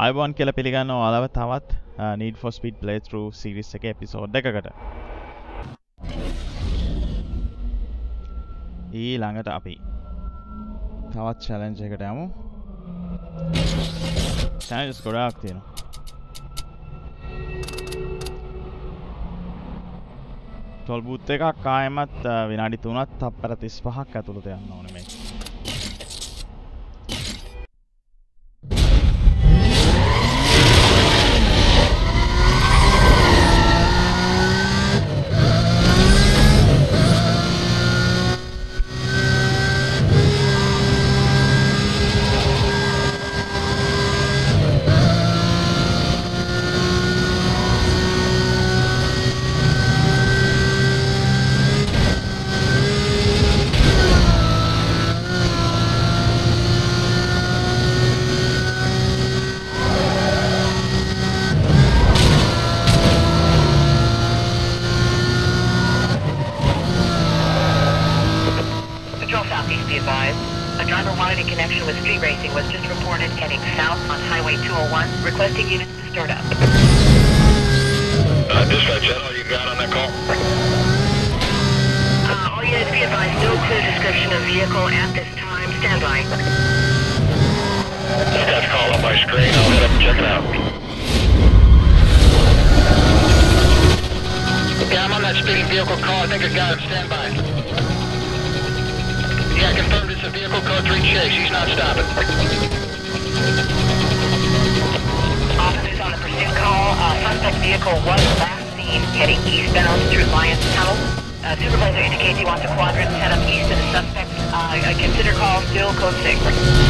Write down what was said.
අයිබෝන් කියල පිළිගන්න ඕලාව තවත් නීඩ ෆොස්පිඩ් පලේතරු සිරිස් එක එපිසෝඩ් එකකට ඊ ළඟට අපි තවත් චැලෙන්ජ එකට යමු. සැනජස් ගොඩාක් තියෙන තොල්බුත් එකක් කායමත් විනාඩි තුනත් තප්පර තිස් පහක් ඇතුළට යන්න ඕන මේ Southeast be advised. A driver wanted in connection with street racing was just reported heading south on Highway 201, requesting units to start up. Uh, dispatch, that all you got on that call? Uh, all units be advised, no clear description of vehicle at this time. Stand by. Dispatch call on my screen. I'll head up and check it out. Yeah, I'm on that speeding vehicle call. I think I got him. Stand by. Yeah, confirmed it's a vehicle code three chase. He's not stopping. Officers on the pursuit call. Uh, suspect vehicle was last seen heading eastbound through Lyons Tunnel. Uh, supervisor indicates he wants a quadrant set up east of the suspect. Uh, consider call still code 6.